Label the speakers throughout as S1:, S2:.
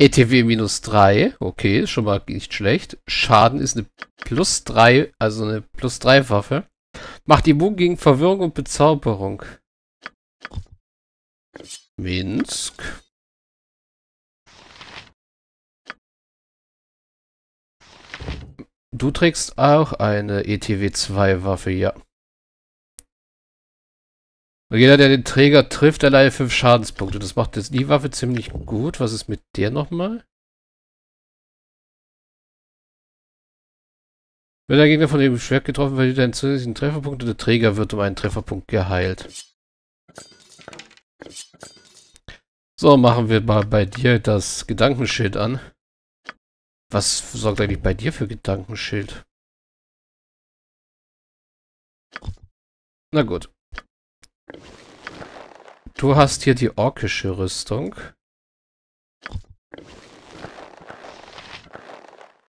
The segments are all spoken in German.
S1: ETW minus 3. Okay, ist schon mal nicht schlecht. Schaden ist eine plus 3, also eine plus 3 Waffe. Macht immun gegen Verwirrung und Bezauberung. Minsk. Du trägst auch eine ETW-2-Waffe, ja. Und jeder, der den Träger trifft, erleidet 5 Schadenspunkte. Das macht jetzt die Waffe ziemlich gut. Was ist mit der nochmal? Wenn der Gegner von dem Schwert getroffen wird, einen zusätzlichen Trefferpunkt und der Träger wird um einen Trefferpunkt geheilt. So, machen wir mal bei dir das Gedankenschild an. Was sorgt eigentlich bei dir für Gedankenschild? Na gut. Du hast hier die orkische Rüstung.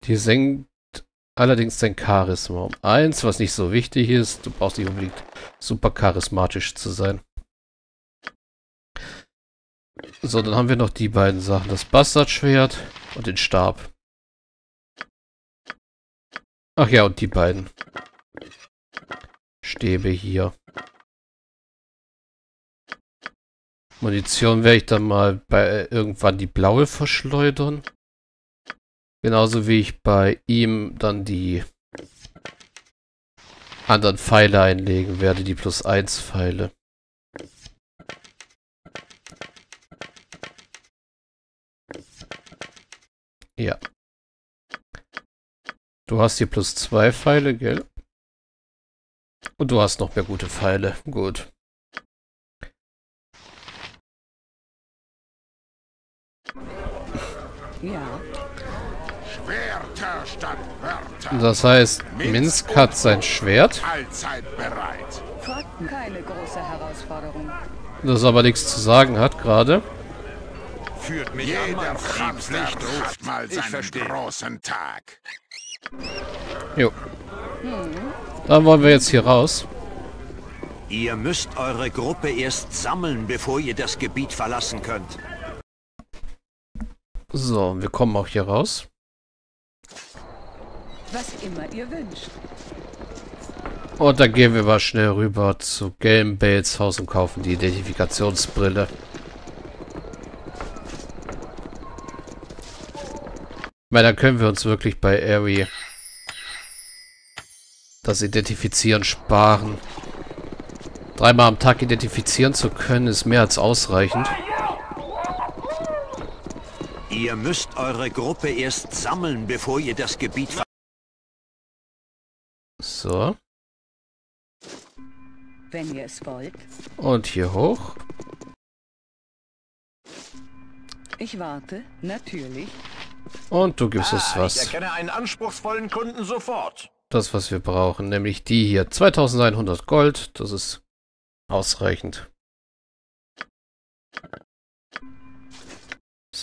S1: Die senkt allerdings dein Charisma um eins, was nicht so wichtig ist. Du brauchst nicht unbedingt super charismatisch zu sein. So, dann haben wir noch die beiden Sachen. Das Bastardschwert und den Stab. Ach ja, und die beiden Stäbe hier. Munition werde ich dann mal bei äh, irgendwann die blaue verschleudern. Genauso wie ich bei ihm dann die anderen Pfeile einlegen werde, die plus 1 Pfeile. Ja. Du hast hier plus 2 Pfeile, gell? Und du hast noch mehr gute Pfeile. Gut.
S2: Ja.
S3: Schwerter statt Wörter.
S1: Das heißt, Minsk hat sein Schwert.
S3: Allzeit bereit.
S2: Keine große Herausforderung.
S1: Das aber nichts zu sagen hat gerade.
S4: Führt mich an,
S3: Jeder Priester
S4: Friedenslicht ruft.
S3: mal seinen
S4: verstehe.
S3: großen Tag.
S1: Jo. Dann wollen wir jetzt hier raus.
S5: Ihr müsst eure Gruppe erst sammeln, bevor ihr das Gebiet verlassen könnt.
S1: So, wir kommen auch hier raus.
S2: Was immer ihr wünscht.
S1: Und dann gehen wir mal schnell rüber zu Game Bates Haus und kaufen die Identifikationsbrille. Weil dann können wir uns wirklich bei Ari das Identifizieren sparen. Dreimal am Tag identifizieren zu können, ist mehr als ausreichend.
S5: Ihr müsst eure Gruppe erst sammeln, bevor ihr das Gebiet ver
S1: So.
S2: Wenn ihr es wollt.
S1: Und hier hoch.
S2: Ich warte, natürlich.
S1: Und du gibst uns
S4: Ah, ich
S1: was.
S4: erkenne einen anspruchsvollen Kunden sofort.
S1: Das, was wir brauchen. Nämlich die hier. 2100 Gold. Das ist ausreichend.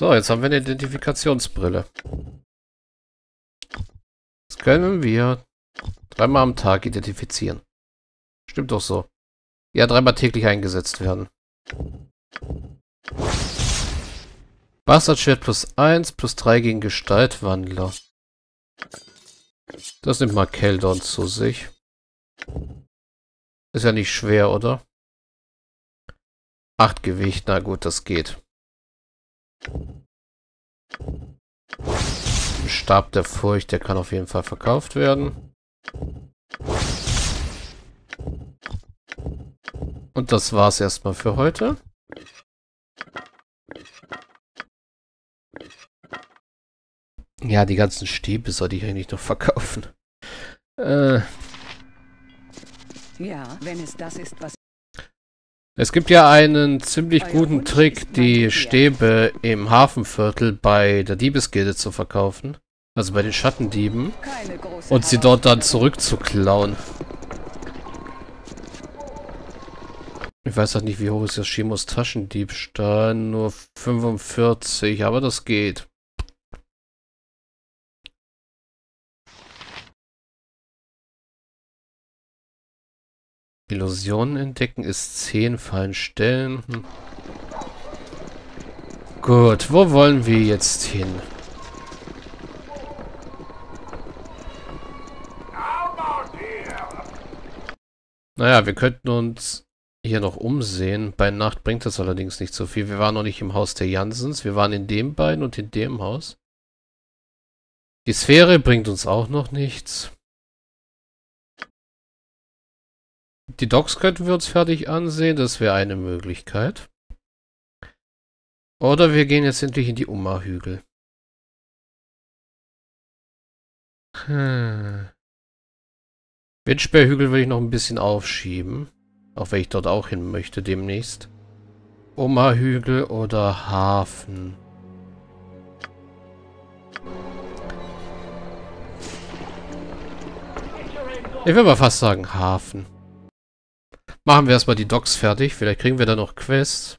S1: So, jetzt haben wir eine Identifikationsbrille. Jetzt können wir dreimal am Tag identifizieren. Stimmt doch so. Ja, dreimal täglich eingesetzt werden. Bastardschwert plus 1, plus 3 gegen Gestaltwandler. Das nimmt mal Keldon zu sich. Ist ja nicht schwer, oder? 8 Gewicht, na gut, das geht. Stab der Furcht, der kann auf jeden Fall verkauft werden. Und das war's erstmal für heute. Ja, die ganzen Stäbe sollte ich eigentlich noch verkaufen. Äh,
S2: Ja, wenn es das ist, was
S1: es gibt ja einen ziemlich guten Trick, die. Stäbe im Hafenviertel bei der Diebesgilde zu verkaufen. Also bei den Schattendieben. Und sie dort dann zurückzuklauen. Ich weiß halt nicht, wie hoch ist das Shimos Taschendiebstahl. Nur 45, aber das geht. Illusionen entdecken ist 10 Fallen stellen. Hm. Gut, wo wollen wir jetzt hin? Naja, wir könnten uns hier noch umsehen. Bei Nacht bringt das allerdings nicht so viel. Wir waren noch nicht im Haus der Jansens. Wir waren in dem beiden und in dem Haus. Die Sphäre bringt uns auch noch nichts. Die Docks könnten wir uns fertig ansehen. Das wäre eine Möglichkeit. Oder wir gehen jetzt endlich in die Umma-Hügel. Hm. Windsperrhügel würde ich noch ein bisschen aufschieben. Auch wenn ich dort auch hin möchte demnächst. Oma-Hügel oder Hafen. Ich würde mal fast sagen Hafen. Machen wir erstmal die Docks fertig. Vielleicht kriegen wir da noch Quests.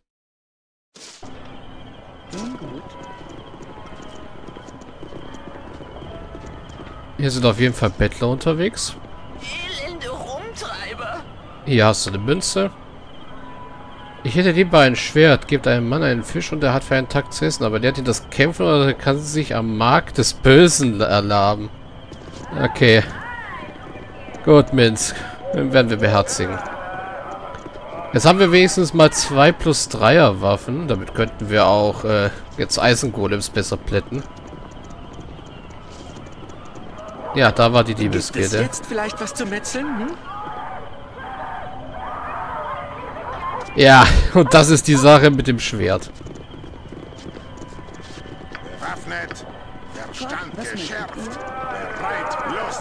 S1: Hier sind auf jeden Fall Bettler unterwegs.
S6: Elende Rumtreiber.
S1: Hier hast du eine Münze. Ich hätte lieber ein Schwert. Gebt einem Mann einen Fisch und er hat für einen Tag zu essen. Aber der hat ihn das Kämpfen oder kann sich am Markt des Bösen erlaben. Okay. Gut, Minsk. Den werden wir beherzigen. Jetzt haben wir wenigstens mal 2 plus 3er Waffen. Damit könnten wir auch äh, jetzt Eisengolems besser plätten. Ja, da war die
S7: Gibt es
S1: Diebesgilde.
S7: jetzt vielleicht was zu metzeln? Hm?
S1: Ja, und das ist die Sache mit dem Schwert.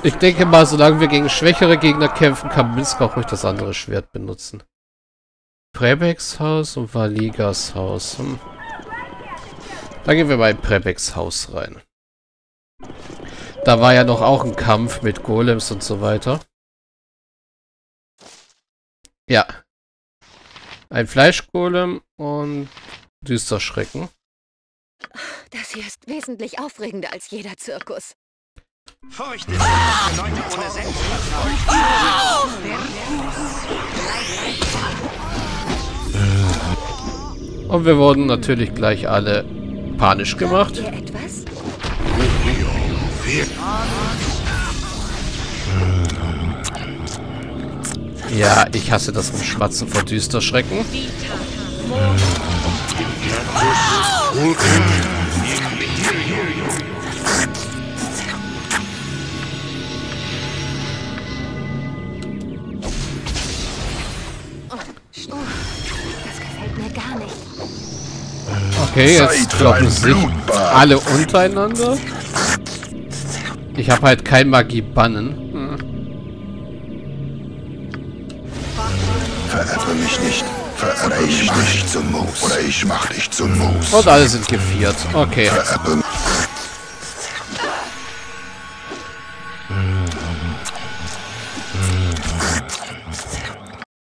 S1: Ich denke mal, solange wir gegen schwächere Gegner kämpfen, kann Minsk auch ruhig das andere Schwert benutzen. Prebeks Haus und Valigas Haus. Hm. Da gehen wir mal in Prebeks Haus rein. Da war ja noch auch ein Kampf mit Golems und so weiter. Ja. Ein Fleischgolem und düster Schrecken.
S8: Das hier ist wesentlich aufregender als jeder Zirkus.
S7: Furcht ist für Leute ohne Selbstvertrauen.
S1: Und wir wurden natürlich gleich alle panisch gemacht. Ja, ich hasse das Umschwatzen vor Düsterschrecken. Okay, jetzt kloppen sich alle untereinander. Ich habe halt kein Magie-Bannen. Hm.
S9: Veräpple mich nicht. Veräpple mich nicht zum Moos. Oder ich mach dich zum Moos.
S1: Und alle sind geviert. Okay.
S9: Veräpple.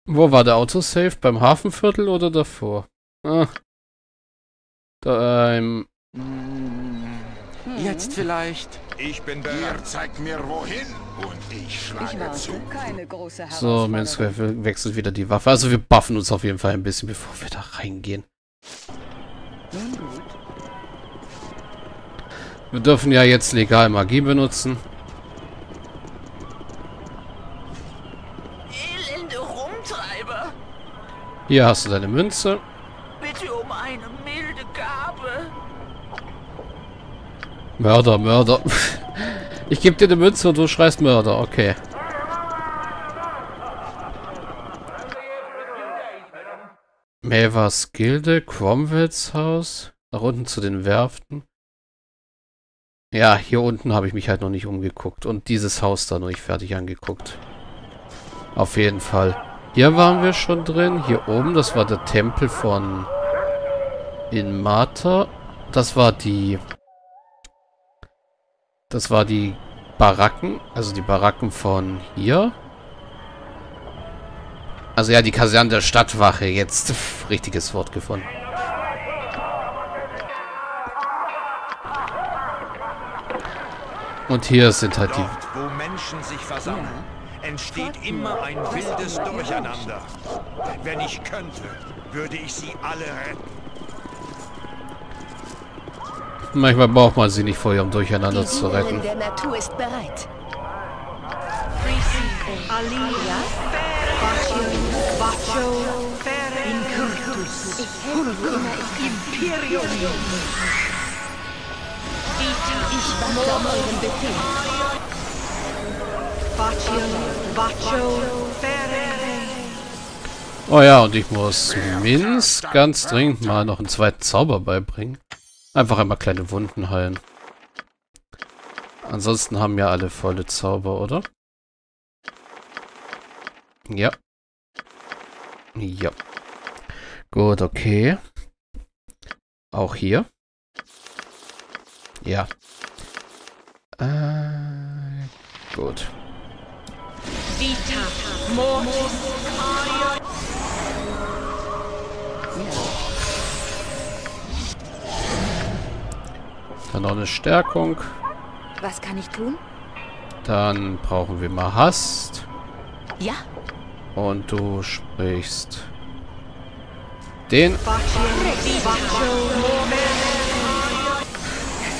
S1: Wo war der Autosave? Beim Hafenviertel oder davor? Ah. Da, ähm,
S7: Jetzt vielleicht.
S3: Ich bin bereit. Ihr zeigt mir wohin und ich
S2: Ich
S3: schlage zu.
S2: warte. Keine große
S1: so, we- wechselt wieder die Waffe. Also wir buffen uns auf jeden Fall ein bisschen, bevor wir da reingehen.
S2: Nun gut.
S1: Wir dürfen ja jetzt legal Magie benutzen.
S6: Elende Rumtreiber.
S1: Hier hast du deine Münze. Mörder, Mörder. Ich gebe dir eine Münze und du schreist Mörder. Okay. Mavas Gilde, Cromwells Haus. Nach unten zu den Werften. Ja, hier unten habe ich mich halt noch nicht umgeguckt. Und dieses Haus da noch nicht fertig angeguckt. Auf jeden Fall. Hier waren wir schon drin. Hier oben, das war der Tempel von Inmata. Das war die das war die Baracken, also die Baracken von hier. Also ja, die Kaserne der Stadtwache, jetzt richtiges Wort gefunden. Und hier sind halt die...
S5: Dort, wo Menschen sich versammeln, entsteht immer ein wildes Durcheinander. Wenn ich könnte, würde ich sie alle retten.
S1: Manchmal braucht man sie nicht vorher, um durcheinander
S8: Die
S1: zu retten.
S8: Der Natur ist bereit. Ich warte auf euren Befehl.
S1: Oh ja, und ich muss Minz ganz dringend mal noch einen zweiten Zauber beibringen. Einfach einmal kleine Wunden heilen. Ansonsten haben ja alle volle Zauber, oder? Ja. Ja. Gut, okay. Auch hier. Ja. Äh, gut. Dann noch eine Stärkung.
S8: Was kann ich tun?
S1: Dann brauchen wir mal Hast.
S8: Ja,
S1: Und du sprichst den.
S8: das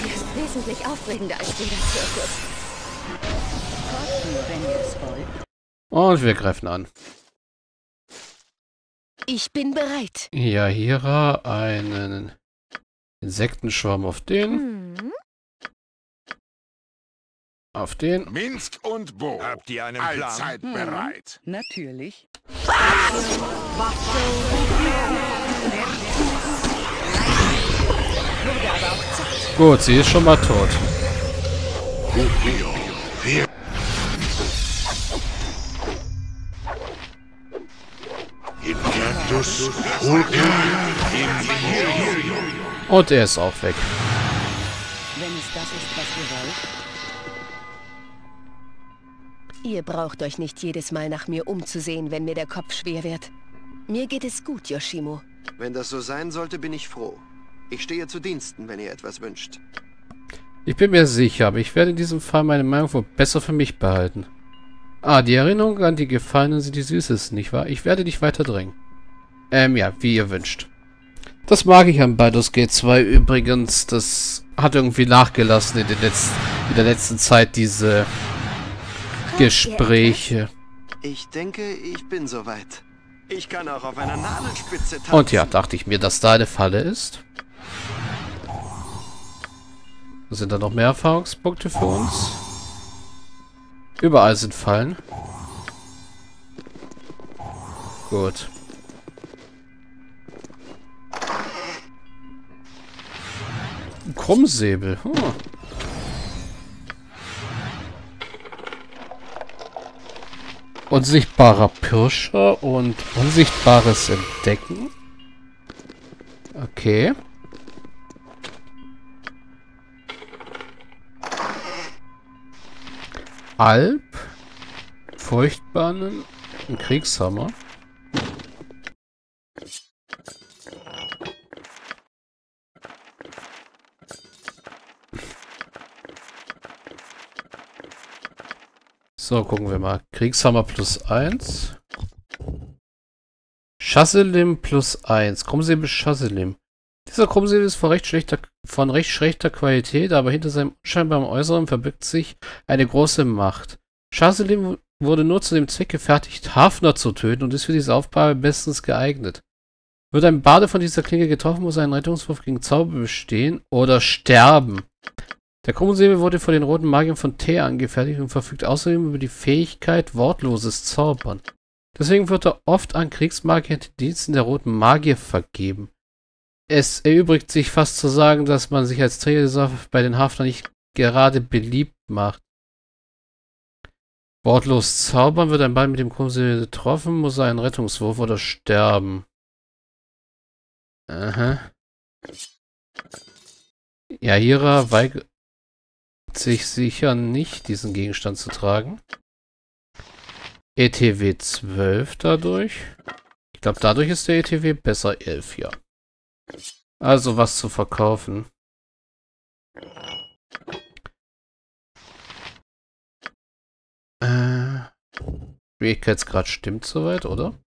S8: hier ist wesentlich aufregender als jeder Zirkus.
S1: Und wir greifen an.
S8: Ich bin bereit.
S1: Ja, Hira, einen Insektenschwarm auf den.
S8: Hm.
S1: Auf den.
S3: Minsk und Bo.
S4: Habt ihr einen Plan?
S3: Allzeit bereit.
S2: Natürlich.
S1: Gut, sie ist schon mal tot.
S9: Invictus Fulca.
S1: Und er ist auch weg.
S2: Wenn es das ist, was ihr wollt.
S8: Ihr braucht euch nicht jedes Mal nach mir umzusehen, wenn mir der Kopf schwer wird. Mir geht es gut, Yoshimo.
S10: Wenn das so sein sollte, bin ich froh. Ich stehe zu Diensten, wenn ihr etwas wünscht.
S1: Ich bin mir sicher, aber ich werde in diesem Fall meine Meinung wohl besser für mich behalten. Ah, die Erinnerungen an die Gefallenen sind die süßesten, nicht wahr? Ich werde dich weiter drängen. Ähm, ja, wie ihr wünscht. Das mag ich an Baldur's Gate 2 übrigens. Das hat irgendwie nachgelassen in, den letzten, in der letzten Zeit, diese Gespräche.
S10: Ich denke, ich bin soweit. Ich kann auch auf einer Nadelspitze tanzen.
S1: Und ja, dachte ich mir, dass da eine Falle ist. Sind da noch mehr Erfahrungspunkte für uns? Überall sind Fallen. Gut. Krummsäbel. Hm. Unsichtbarer Pirscher und unsichtbares Entdecken. Okay. Alp. Feuchtbahnen. Ein Kriegshammer. So, gucken wir mal. Kriegshammer plus 1. Chasselim plus 1. Krummsäbel Chasselim. Dieser Krummsäbel ist von recht, schlechter, von recht schlechter Qualität, aber hinter seinem unscheinbaren Äußeren verbirgt sich eine große Macht. Chasselim wurde nur zu dem Zweck gefertigt, Hafner zu töten und ist für diese Aufgabe bestens geeignet. Wird ein Bade von dieser Klinge getroffen, muss ein Rettungswurf gegen Zauber bestehen oder sterben. Der Krummsäbel wurde von den roten Magiern von Thea angefertigt und verfügt außerdem über die Fähigkeit wortloses Zaubern. Deswegen wird er oft an Kriegsmagier den Diensten der roten Magier vergeben. Es erübrigt sich fast zu sagen, dass man sich als Träger bei den Hafner nicht gerade beliebt macht. Wortlos zaubern wird ein Ball mit dem Krummsäbel getroffen, muss er einen Rettungswurf oder sterben. Aha. Ja, Hira weigert sich sicher nicht, diesen Gegenstand zu tragen. ETW 12 dadurch. Ich glaube, dadurch ist der ETW besser 11, ja. Also was zu verkaufen. Äh, Schwierigkeitsgrad stimmt soweit, oder?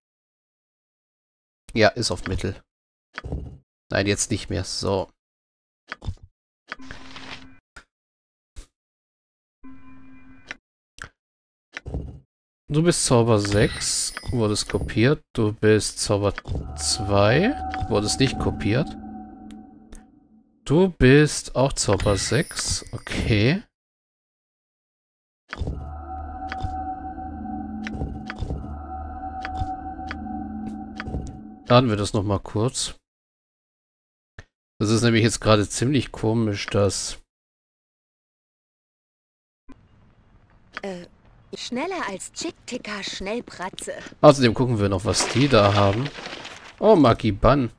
S1: Ja, ist auf Mittel. Nein, jetzt nicht mehr. So. Du bist Zauber 6, wurdest kopiert. Du bist Zauber 2, wurdest nicht kopiert. Du bist auch Zauber 6, okay. Laden wir das nochmal kurz. Das ist nämlich jetzt gerade ziemlich komisch, dass...
S11: Äh, schneller als Chick-Ticker Schnellpratze.
S1: Außerdem gucken wir noch, was die da haben. Oh, Maki Ban.